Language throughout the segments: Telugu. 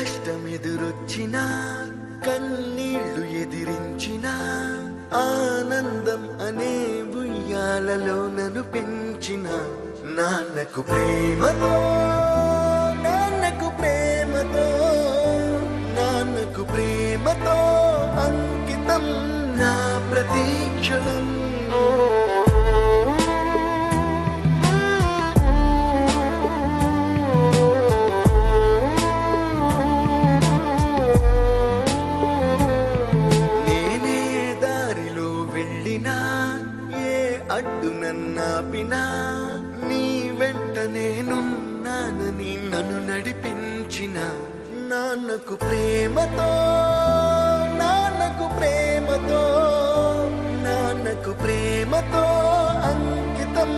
కష్టమెదురొచ్చినా కన్నీళ్ళు ఎదిరించినా ఆనందం అనే ఉయ్యాలలో నన్ను పెంచిన. నాన్నకు ప్రేమతో నాన్నకు ప్రేమతో నాన్నకు ప్రేమతో అంకితం నా ప్రతీక్షణం వెళ్ళినా ఏ అడ్డు నన్నాపినా నీ వెంట నేనున్నానని నన్ను నడిపించిన నాన్నకు ప్రేమతో నాన్నకు ప్రేమతో నాన్నకు ప్రేమతో అంకితం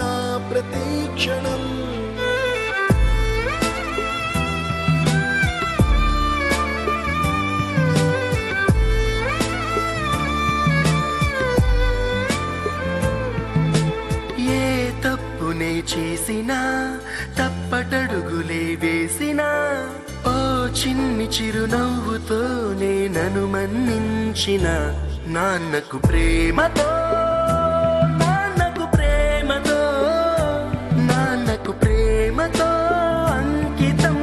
నా ప్రతీక్షణం తప్పునే చేసినా తప్పటడుగులే వేసినా ఓ చిన్ని చిరునవ్వుతోనే నేనను మన్నించిన నాన్నకు ప్రేమతో నాన్నకు ప్రేమతో నాన్నకు ప్రేమతో అంకితం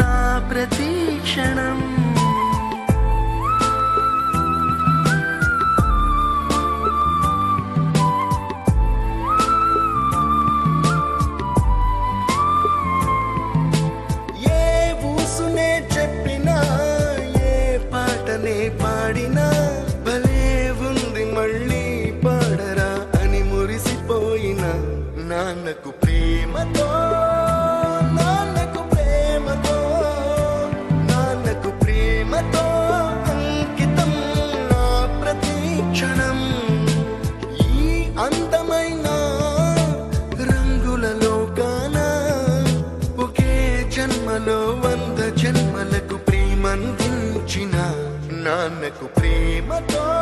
నా ప్రతీక్షణం పాటనే పాడినా? భలే ఉంది మళ్ళీ పాడరా అని మురిసిపోయిన? నాన్నకు ప్రేమతో నాన్నకు ప్రేమతో నాన్నకు ప్రేమతో అంకితం నా ప్రతీక్షణం ఈ అందమైన రంగుల లోకాన ఒకే జన్మలో వంద జన్మలకు ప్రేమందించిన? నాన్నకు ప్రేమతో నా